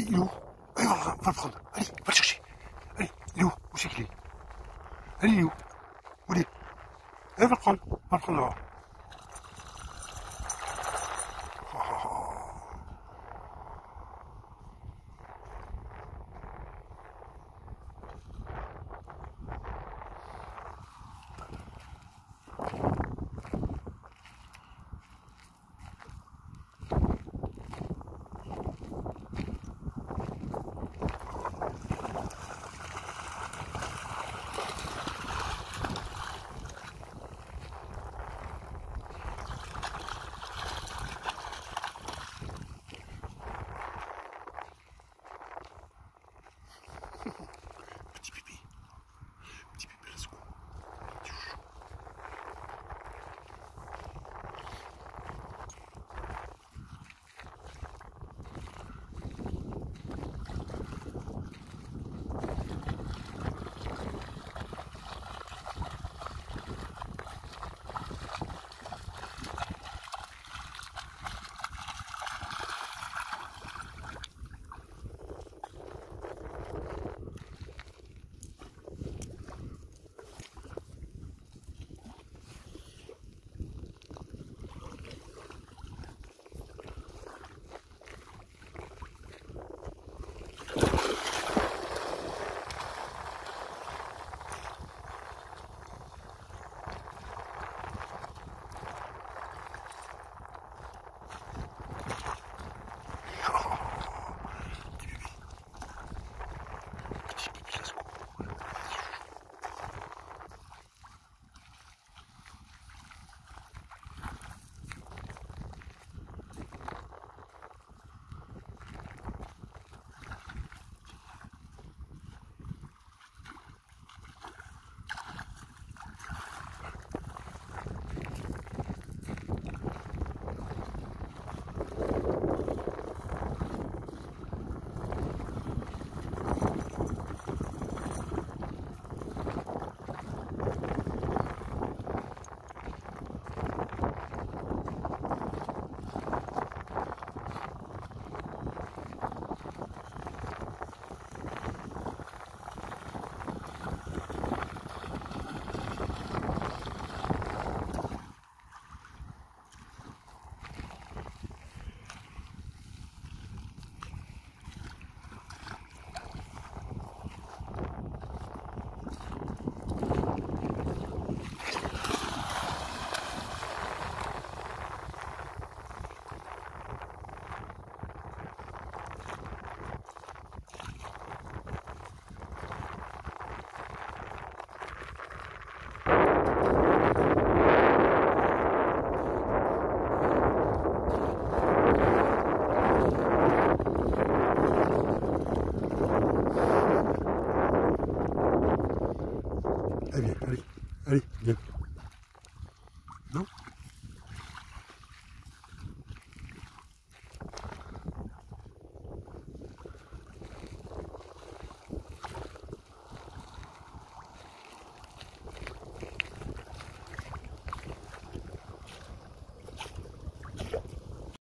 Oui, il est où Allez, on va, on va le prendre. Allez, va le chercher. Allez, il est où Où c'est qu'il est? Allez, il est où Où il est Allez, va le prendre. On va le prendre là. Allez, viens,